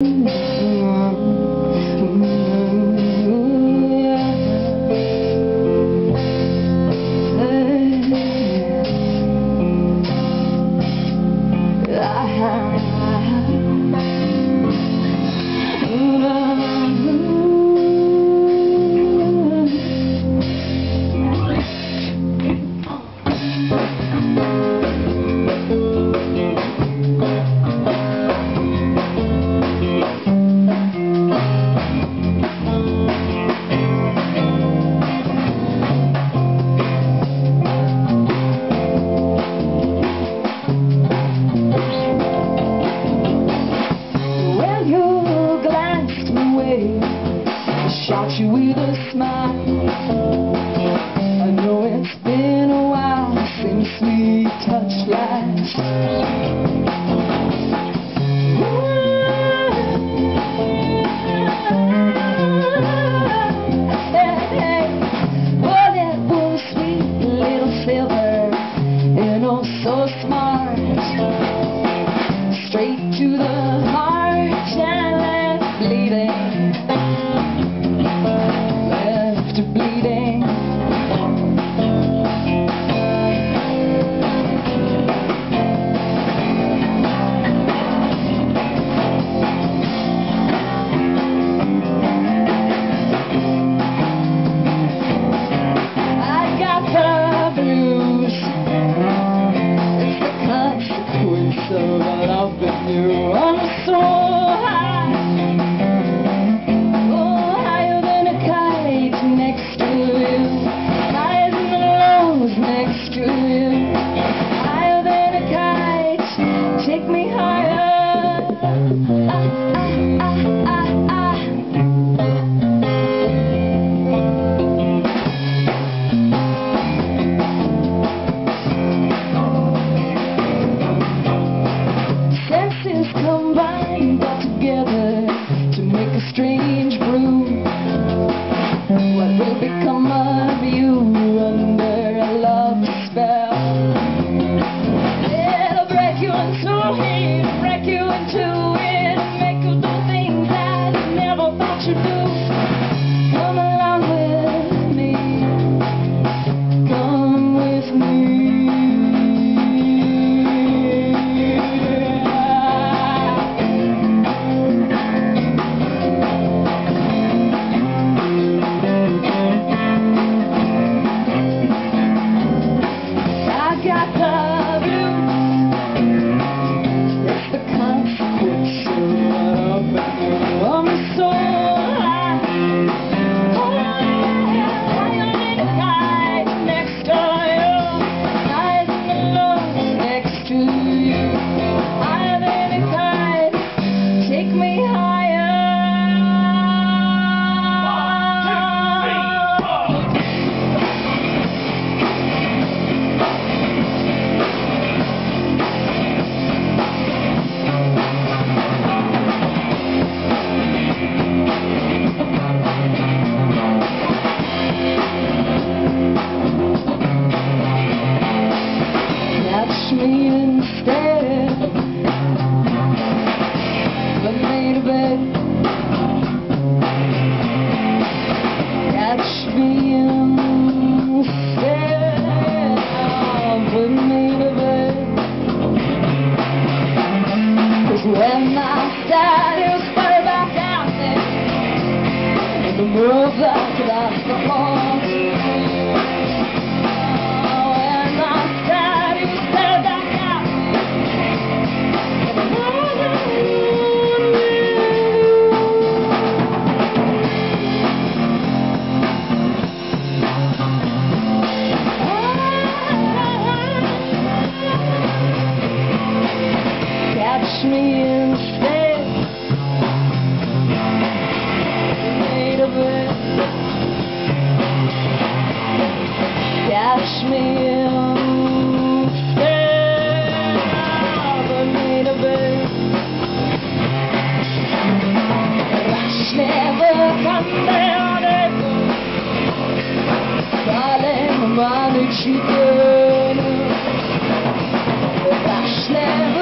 Mm-hmm. you with a smile. I know it's been a while since we touched last. When I started to spiral back down there, the moves I could ask for more. me instead. Made of it. Catch me instead. I'm made of it. Rush never come down ever. Darling, why did you? Rush never.